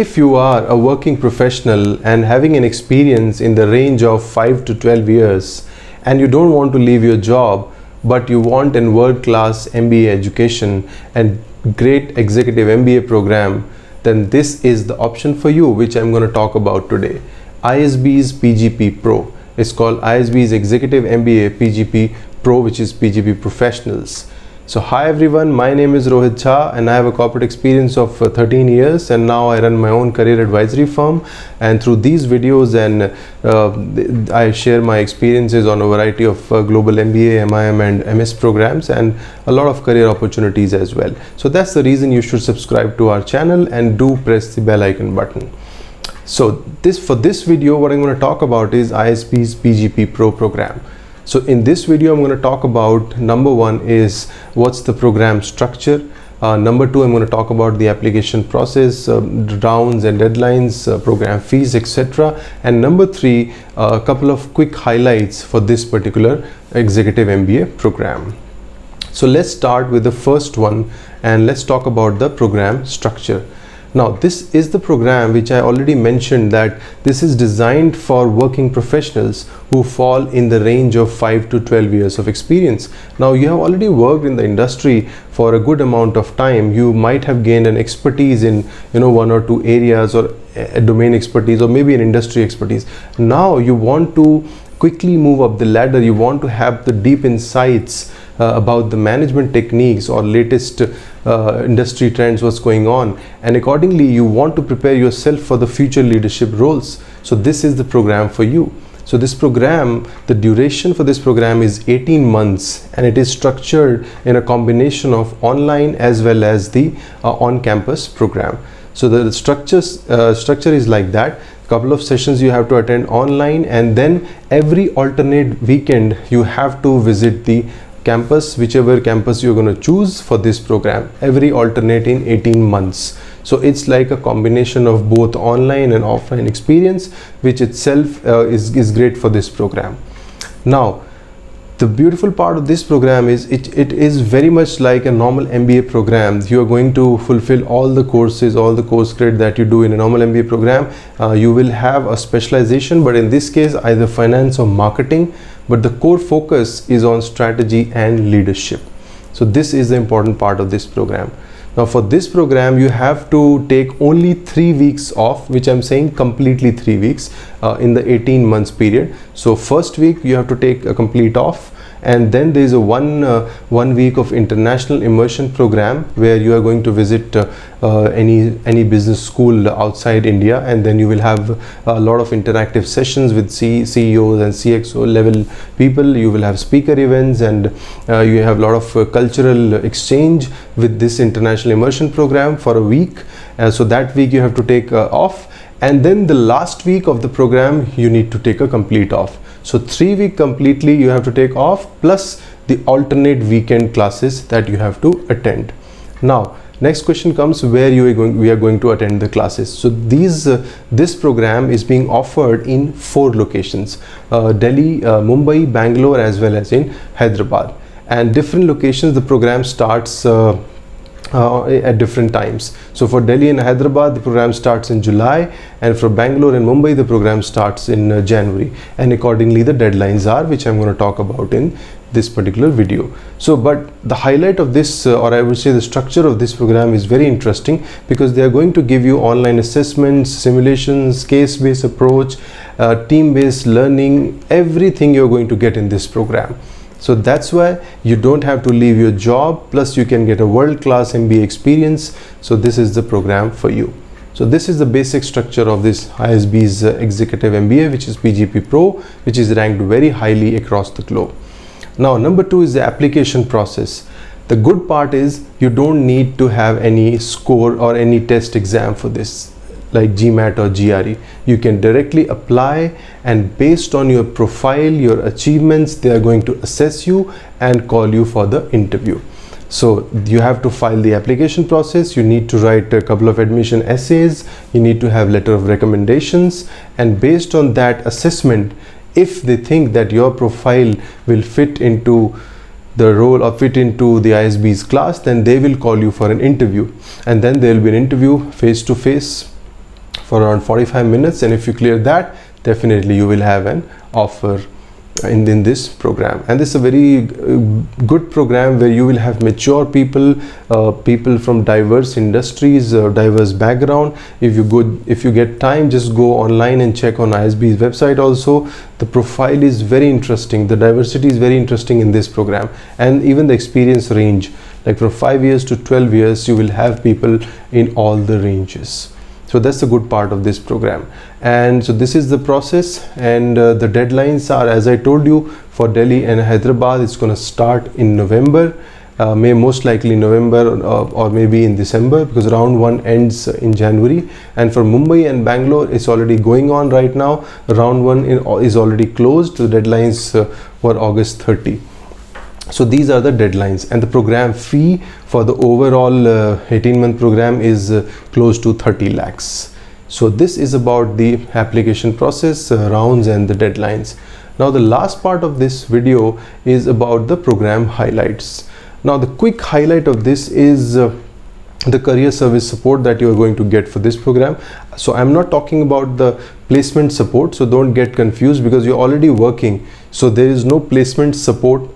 if you are a working professional and having an experience in the range of 5 to 12 years and you don't want to leave your job but you want a world class MBA education and great executive MBA program then this is the option for you which I'm going to talk about today. ISB's PGP Pro. It's called ISB's Executive MBA PGP Pro which is PGP Professionals so hi everyone, my name is Rohit Jha and I have a corporate experience of uh, 13 years and now I run my own career advisory firm and through these videos and uh, I share my experiences on a variety of uh, global MBA, MIM and MS programs and a lot of career opportunities as well. So that's the reason you should subscribe to our channel and do press the bell icon button. So this for this video what I'm going to talk about is ISB's PGP Pro program. So in this video, I'm going to talk about number one is what's the program structure. Uh, number two, I'm going to talk about the application process, uh, rounds and deadlines, uh, program fees, etc. And number three, uh, a couple of quick highlights for this particular executive MBA program. So let's start with the first one and let's talk about the program structure. Now this is the program which I already mentioned that this is designed for working professionals who fall in the range of 5 to 12 years of experience. Now you have already worked in the industry for a good amount of time. You might have gained an expertise in you know one or two areas or a domain expertise or maybe an industry expertise. Now you want to quickly move up the ladder. You want to have the deep insights uh, about the management techniques or latest uh, industry trends what's going on. And accordingly you want to prepare yourself for the future leadership roles. So this is the program for you. So this program the duration for this program is 18 months and it is structured in a combination of online as well as the uh, on-campus program. So the structures uh, structure is like that couple of sessions you have to attend online and then every alternate weekend you have to visit the campus whichever campus you're going to choose for this program every alternate in 18 months. So it's like a combination of both online and offline experience which itself uh, is, is great for this program. Now the beautiful part of this program is it, it is very much like a normal MBA program. You are going to fulfill all the courses, all the course credit that you do in a normal MBA program. Uh, you will have a specialization, but in this case, either finance or marketing but the core focus is on strategy and leadership so this is the important part of this program now for this program you have to take only three weeks off which i'm saying completely three weeks uh, in the 18 months period. So first week you have to take a complete off and then there is a one uh, one week of international immersion program where you are going to visit uh, uh, any any business school outside India. And then you will have a lot of interactive sessions with C CEOs and CXO level people. You will have speaker events and uh, you have a lot of uh, cultural exchange with this international immersion program for a week. Uh, so that week you have to take off and then the last week of the program you need to take a complete off. So three week completely you have to take off plus the alternate weekend classes that you have to attend. Now next question comes where you are going we are going to attend the classes. So these uh, this program is being offered in four locations uh, delhi uh, mumbai bangalore as well as in hyderabad. And different locations the program starts uh, at different times. So for Delhi and Hyderabad, the program starts in July, and for Bangalore and Mumbai, the program starts in uh, January. And accordingly, the deadlines are, which I'm going to talk about in this particular video. So, but the highlight of this, uh, or I would say the structure of this program is very interesting because they are going to give you online assessments, simulations, case-based approach, uh, team-based learning, everything you're going to get in this program so that's why you don't have to leave your job plus you can get a world-class MBA experience. So this is the program for you. So this is the basic structure of this ISB's uh, executive MBA which is PGP Pro which is ranked very highly across the globe. Now number two is the application process. The good part is you don't need to have any score or any test exam for this like GMAT or GRE. You can directly apply and based on your profile, your achievements, they are going to assess you and call you for the interview. So you have to file the application process, you need to write a couple of admission essays, you need to have letter of recommendations and based on that assessment, if they think that your profile will fit into the role or fit into the ISB's class, then they will call you for an interview and then there will be an interview face to face for around 45 minutes. And if you clear that definitely you will have an offer in, in this program. And this is a very uh, good program where you will have mature people uh, people from diverse industries uh, diverse background. If you go if you get time just go online and check on ISB's website also. The profile is very interesting. The diversity is very interesting in this program. And even the experience range like from 5 years to 12 years you will have people in all the ranges so that's the good part of this program. And so this is the process and uh, the deadlines are as I told you for Delhi and Hyderabad it's going to start in November. Uh, may most likely November uh, or maybe in December because round one ends in January. And for Mumbai and Bangalore it's already going on right now. Round one in, is already closed. The deadlines uh, were August 30 so these are the deadlines. And the program fee for the overall uh, 18 month program is uh, close to 30 lakhs. So this is about the application process uh, rounds and the deadlines. Now the last part of this video is about the program highlights. Now the quick highlight of this is uh, the career service support that you are going to get for this program. So i'm not talking about the placement support so don't get confused because you're already working. So there is no placement support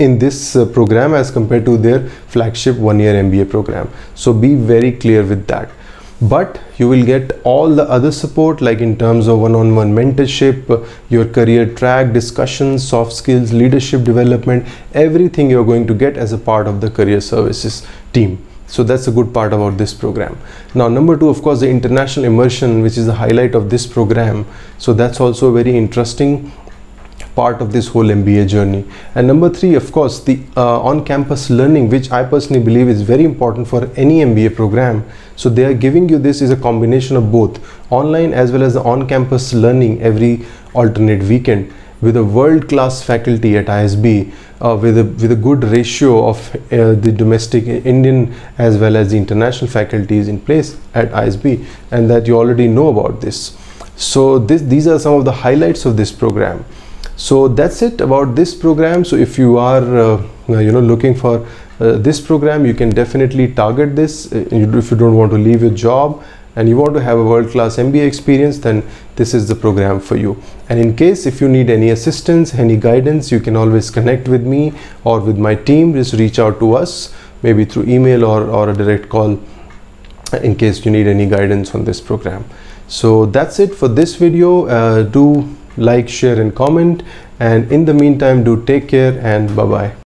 in this uh, program as compared to their flagship one year MBA program. So be very clear with that. But you will get all the other support like in terms of one-on-one mentorship, uh, your career track, discussions, soft skills, leadership development, everything you're going to get as a part of the career services team so that's a good part about this program now number two of course the international immersion which is the highlight of this program so that's also very interesting part of this whole MBA journey. And number three, of course, the uh, on-campus learning, which I personally believe is very important for any MBA program. So they are giving you this is a combination of both online as well as the on-campus learning every alternate weekend with a world-class faculty at ISB uh, with, a, with a good ratio of uh, the domestic Indian as well as the international faculties in place at ISB and that you already know about this. So this, these are some of the highlights of this program so that's it about this program. So if you are uh, you know looking for uh, this program you can definitely target this. Uh, if you don't want to leave your job and you want to have a world-class MBA experience then this is the program for you. And in case if you need any assistance any guidance you can always connect with me or with my team. Just reach out to us maybe through email or, or a direct call in case you need any guidance on this program. So that's it for this video. Uh, do like share and comment. And in the meantime do take care and bye bye